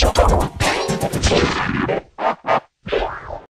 Shut up.